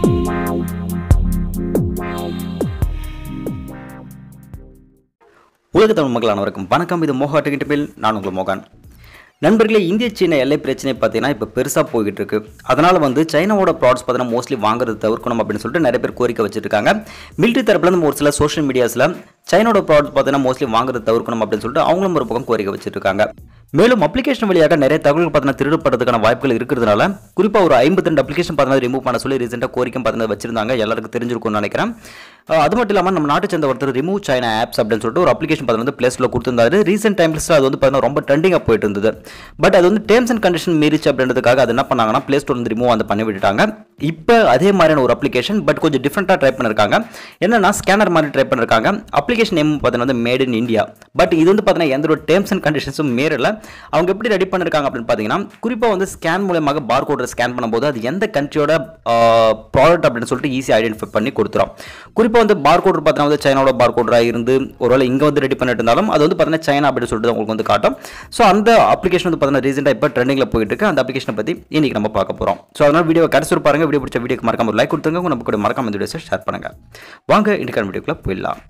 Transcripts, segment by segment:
உலக தமிழ் மக்கள் அனைவருக்கும் வணக்கம். இது மோகா டிக்கெட் நான் உங்கள் மோகன். நண்பர்களே இந்திய சீன எல்லை பிரச்சனை பார்த்தீங்கன்னா இப்போ பெருசாக போய்கிட்டு இருக்கு. அதனால வந்து சைனாவோட ப்ராடக்ட்ஸ் பார்த்தீங்கன்னா மோஸ்ட்லி வாங்குறது தவிர்க்கணும் அப்படின்னு சொல்லிட்டு நிறைய பேர் கோரிக்கை வச்சிருக்காங்க. மிலிட்டரி தரப்புல ஒரு சில சோஷியல் மீடியாஸில் சைனாவோட ப்ராடக்ட்ஸ் பார்த்தீங்கன்னா மோஸ்ட்லி வாங்குறது தவிர்க்கணும் அப்படின்னு சொல்லிட்டு அவங்களும் ஒரு பக்கம் கோரிக்கை வச்சிருக்காங்க. மேலும் அப்ளிகேஷன் வழியாக நிறைய தகவல்கள் பார்த்தீங்கன்னா திருடப்படுறதுக்கான வாய்ப்புகள் இருக்கிறதுனால குறிப்பாக ஒரு ஐம்பத்தி ரெண்டு அப்ளிகேஷன் பார்த்தீங்கன்னா ரிமூவ் பண்ண சொல்லி ரீசெண்டாக கோரிக்கை பார்த்தீங்கன்னா வச்சிருந்தாங்க. எல்லாருக்கும் தெரிஞ்சிருக்கும்னு நினைக்கிறேன். அது மட்டும் இல்லாமல் நம்ம நாட்டை சேர்ந்த ஒருத்தர் ரிமூவ் சைனா ஆப்ஸ் அப்படின்னு சொல்லிட்டு ஒரு அப்ளிகேஷன் பார்த்தீங்கன்னா வந்து கொடுத்துருந்தாரு. கொடுத்திருந்தாரு ரீசெண்ட் டைம்ஸில் அது வந்து பார்த்தீங்கன்னா ரொம்ப ட்ரெண்டிங்காக போயிட்டு இருந்தது. பட் அது வந்து டேர்ம்ஸ் அண்ட் கண்டிஷன் மீறிச்சு அப்படின்றதுக்காக அது என்ன பண்ணாங்கன்னா பிளே ஸ்டோர் வந்து ரிமூவ் வந்து பண்ணி விட்டுட்டாங்க. இப்போ அதே மாதிரியான ஒரு அப்ளிகேஷன் பட் கொஞ்சம் டிஃப்ரெண்ட்டாக ட்ரை பண்ணிருக்காங்க. என்னன்னா ஸ்கேனர் மாதிரி ட்ரை பண்ணிருக்காங்க. அப்ளிகேஷன் நேம் பார்த்தீங்கன்னா வந்து மேட் இன் இந்தியா பட் இது வந்து பார்த்தீங்கன்னா எந்த ஒரு டேர்ம்ஸ் அண்ட் கண்டிஷன்ஸும் மீறல. அவங்க எப்படி ரெடி பண்ணிருக்காங்க அப்படின்னு பார்த்தீங்கன்னா குறிப்பாக வந்து ஸ்கேன் மூலமாக பார் கோடை ஸ்கேன் பண்ணும்போது அது எந்த கண்ட்ரியோட ப்ராடக்ட் அப்படின்னு சொல்லிட்டு ஈஸியாக ஐடென்டிஃபை பண்ணி கொடுத்துரும். குறிப்பாக வந்து பார் கோட் பார்த்தீங்கன்னா வந்து சைனாவோட பார் கோடராக இருந்து ஒருவேளை இங்கே வந்து ரெடி பண்ணிட்டு இருந்தாலும் அது வந்து பார்த்தீங்கன்னா சைனா அப்படின்னு சொல்லிட்டு உங்களுக்கு வந்து காட்டும். ஸோ அந்த அப்ளிகேஷன் வந்து பார்த்தீங்கன்னா ரீசெண்டாக இப்போ ட்ரெண்டிங்கில் போயிட்டு இருக்கு. அந்த அப்ளிகேஷனை பற்றி இன்னைக்கு நம்ம பார்க்க போகிறோம் ஸோ அதனால் வீடியோ கடைசி பாருங்க. வீடியோ பிடிச்ச வீடியோக்கு மறக்காம ஒரு லைக் கொடுத்துங்க நம்ம கூட மறக்காம இந்த வீடியோஸை ஷேர் பண்ணுங்க. வாங்க இன்னைக்கான வீடியோக்குள்ளே போயிடலாம்.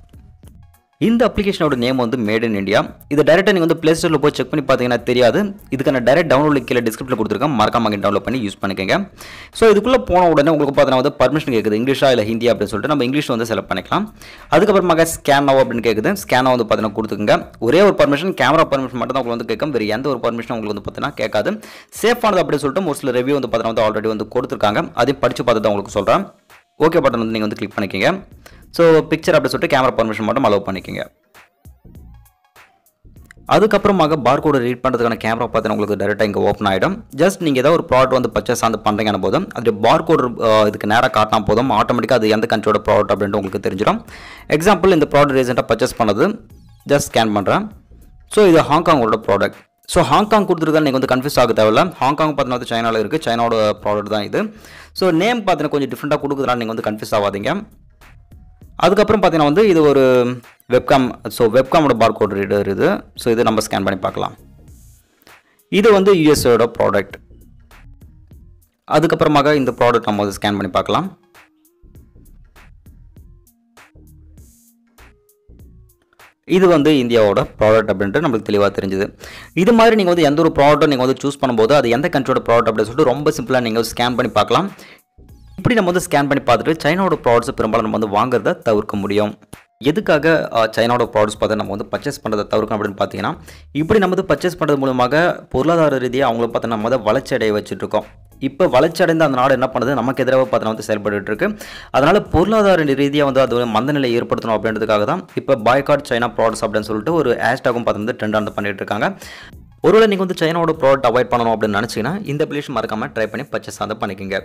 இந்த அப்ளிகேஷனோட நேம் வந்து மேட் இன் இந்தியா இது டேரெக்டாக நீங்கள் வந்து ப்ளே ஸ்டோரில் போய் செக் பண்ணி பார்த்தீங்கன்னா தெரியாது. இதுக்கான டேரக்ட் டவுன்லோட் கீழே டிஸ்கிரிப்ஷன் கொடுத்துருக்கேன். மறக்காம அங்கே டவுன்லோட் பண்ணி யூஸ் பண்ணிக்கோங்க. ஸோ இதுக்குள்ளே போன உடனே உங்களுக்கு பார்த்தீங்கன்னா வந்து பர்மிஷன் கேட்குது இங்கிலீஷா இல்லை ஹிந்தி அப்படின்னு சொல்லிட்டு நம்ம இங்கிலீஷ் வந்து செலக்ட் பண்ணிக்கலாம். அதுக்கப்புறமாக ஸ்கேனோ அப்படின்னு கேட்குது ஸ்கேனோ வந்து பார்த்தீங்கன்னா கொடுத்துக்கங்க. ஒரே ஒரு பர்மிஷன் கேமரா பர்மிஷன் மட்டும் தான் உங்களுக்கு வந்து கேட்கும். வேறு எந்த ஒரு பர்மிஷன் உங்களுக்கு வந்து பார்த்தீங்கன்னா கேட்காது. சேஃபானது அப்படின்னு சொல்லிட்டு ஒரு சில ரிவ்யூ வந்து பார்த்தீங்கன்னா வந்து ஆல்ரெடி வந்து கொடுத்துருக்காங்க. அதையும் படித்து பார்த்து தான் உங்களுக்கு சொல்கிறேன் ஓகே பட்டன் வந்து நீங்கள் வந்து கிளிக் பண்ணிக்கோங்க. ஸோ பிக்சர் அப்படி சொல்லிட்டு கேமரா பர்மிஷன் மட்டும் அலோவ் பண்ணிக்கோங்க. அதுக்கப்புறமாக பார்கோடை ரீட் பண்ணுறதுக்கான கேமரா பார்த்தீங்கன்னா உங்களுக்கு டேரெக்டாக இங்கே ஓப்பன் ஆகிடும் ஜஸ்ட் நீங்கள் ஏதாவது ஒரு ப்ராடக்ட் வந்து பர்ச்சேஸ் வந்து பண்ணுறீங்கன்னு போதும். அது பார்கோடு இதுக்கு நேராக காட்டினா போதும். ஆட்டோமேட்டிக்காக அது எந்த கண்ட்ரியோட ப்ராடக்ட் அப்படின்ட்டு உங்களுக்கு தெரிஞ்சிடும். எக்ஸாம்பிள் இந்த ப்ராடக்ட் ரீசெண்டாக பர்ச்சேஸ் பண்ணது. ஜஸ்ட் ஸ்கேன் பண்ணுறேன் ஸோ இது ஹாங்காங்கோட ப்ராடக்ட் ஸோ ஹாங்காங் கொடுத்துருக்கா நீங்கள் வந்து கன்ஃபியூஸ் ஆக தேவையில்ல. ஹாங்காங் பார்த்தீங்கன்னா சைனாவில் இருக்குது சைனாவோட ப்ராடக்ட் தான் இது. ஸோ நேம் பார்த்தீங்கன்னா கொஞ்சம் டிஃப்ரெண்ட்டாக கொடுக்குறதுனால நீங்கள் வந்து கன்ஃபியூஸ் ஆகாதீங்க. அதுக்கப்புறம் பார்த்தீங்கன்னா வந்து இது ஒரு வெப்காம் ஸோ வெப்காமோட பார்கோட் ரீடர் இது. ஸோ இதை நம்ம ஸ்கேன் பண்ணி பார்க்கலாம். இது வந்து யூஎஸ்ஓட ப்ராடக்ட் அதுக்கப்புறமாக இந்த ப்ராடக்ட் நம்ம வந்து ஸ்கேன் பண்ணி பார்க்கலாம். இது வந்து இந்தியாவோட ப்ராடக்ட் அப்படின்ட்டு நம்மளுக்கு தெளிவாக தெரிஞ்சுது. இது மாதிரி நீங்கள் வந்து எந்த ஒரு ப்ராடக்ட்டும் நீங்கள் வந்து சூஸ் பண்ணும்போது அது எந்த கண்ட்ரியோட ப்ராடக்ட் அப்படின்னு சொல்லிட்டு ரொம்ப சிம்பிளாக நீங்கள் ஸ்கேன் பண்ணி பார்க்கலாம். இப்படி நம்ம வந்து ஸ்கேன் பண்ணி பார்த்துட்டு சைனாவோட ப்ராடக்ட்ஸ் பெரும்பாலும் நம்ம வந்து வாங்குறத தவிர்க்க முடியும்? எதுக்காக சைனாவோட ப்ராடக்ட்ஸ் பார்த்து நம்ம வந்து பர்ச்சேஸ் பண்ணுறதை தவிர்க்கணும் அப்படின்னு பார்த்தீங்கன்னா இப்படி நம்ம வந்து பர்ச்சேஸ் பண்ணுறது மூலமாக பொருளாதார ரீதியாக அவங்கள பார்த்து நம்ம வந்து வளர்ச்சி அடைய வச்சுட்டு இருக்கோம். இப்போ வளர்ச்சி அடைந்த அந்த நாடு என்ன பண்ணுது? நமக்கு எதிராக பார்த்து வந்து செயல்பட்டு இருக்கு. அதனால் பொருளாதார ரீதியாக வந்து அது மந்தநிலை ஏற்படுத்தணும் அப்படின்றதுக்காக தான் இப்போ பாய்காட் சைனா ப்ராடக்ட்ஸ் அப்படின்னு சொல்லிட்டு ஒரு ஹேஷ்டாகும் பார்த்து வந்து ட்ரெண்ட் வந்து பண்ணிட்டு இருக்காங்க. ஒருவேளை நீங்கள் வந்து சைனாவோட ப்ராடக்ட் அவாய்ட் பண்ணணும் அப்படின்னு நினச்சிங்கன்னா இந்த அப்ளிகேஷன் மறக்காமல் ட்ரை பண்ணி பர்ச்சேஸ் அதை பண்ணிக்கோங்க.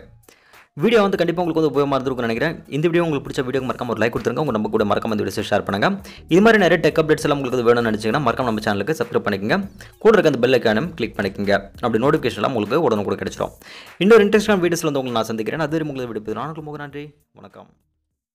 வீடியோ வந்து கண்டிப்பாக உங்களுக்கு வந்து உபயோகமாக இருந்திருக்கும் நினைக்கிறேன். இந்த வீடியோ உங்களுக்கு பிடிச்ச வீடியோ மறக்காம ஒரு லைக் கொடுத்துருங்க. உங்கள் நம்ம கூட மறக்காம இந்த வீடியோ ஷேர் பண்ணுங்க. இது மாதிரி நிறைய டெக் அப்டேட்ஸ் எல்லாம் உங்களுக்கு வேணும்னு நினச்சிங்கன்னா மறக்காம நம்ம சேனலுக்கு சப்ஸ்கிரைப் பண்ணிக்கங்க. கூட இருக்க அந்த பெல் ஐக்கானும் கிளிக் பண்ணிக்கங்க. அப்படி நோட்டிஃபிகேஷன்லாம் உங்களுக்கு உடனே கூட கிடைச்சிடும். இன்னொரு இன்ட்ரெஸ்டான வீடியோஸில் வந்து உங்களை நான் சந்திக்கிறேன். அது உங்களுக்கு விடுப்பது நான் உங்களுக்கு நன்றி. வணக்கம்.